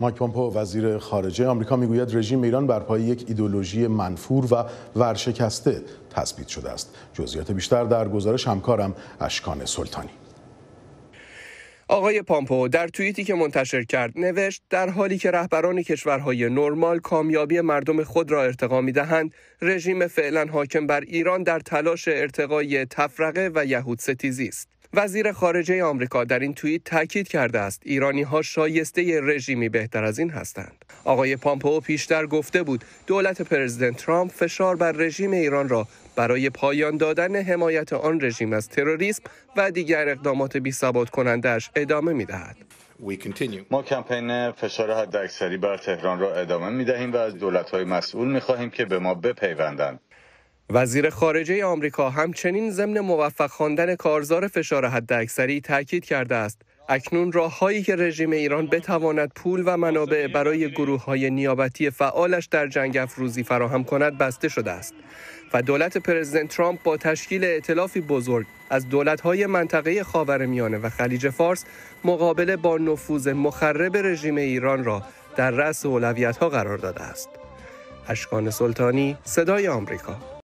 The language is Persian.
مایک پامپو وزیر خارجه آمریکا می‌گوید رژیم ایران بر پای یک ایدولوژی منفور و ورشکسته تثبیت شده است. جزئیات بیشتر در گزارش همکارم اشکان سلطانی. آقای پامپو در توییتی که منتشر کرد نوشت در حالی که رهبران کشورهای نرمال کامیابی مردم خود را ارتقا می دهند رژیم فعلا حاکم بر ایران در تلاش ارتقای تفرقه و یهود ستیزی است. وزیر خارجه آمریکا در این توییت تاکید کرده است ایرانی ها شایسته رژیمی بهتر از این هستند آقای پامپو پیشتر گفته بود دولت پرزیدنت ترامپ فشار بر رژیم ایران را برای پایان دادن حمایت آن رژیم از تروریسم و دیگر اقدامات بی ثبات کنندش ادامه می دهد. ما کمپین فشار حداکثری بر تهران را ادامه می دهیم و از دولت های مسئول می خواهیم که به ما بپیوندند. وزیر خارجه آمریکا همچنین ضمن موفق خواندن کارزار فشار حداکثری تاکید کرده است. اکنون راههایی که رژیم ایران بتواند پول و منابع برای گروه های نیابتی فعالش در جنگ افروزی فراهم کند بسته شده است. و دولت پرزیدنت ترامپ با تشکیل ائتلافی بزرگ از دولت‌های منطقه خاورمیانه و خلیج فارس مقابله با نفوذ مخرب رژیم ایران را در رأس اولویت‌ها قرار داده است. اشکان سلطانی، صدای آمریکا.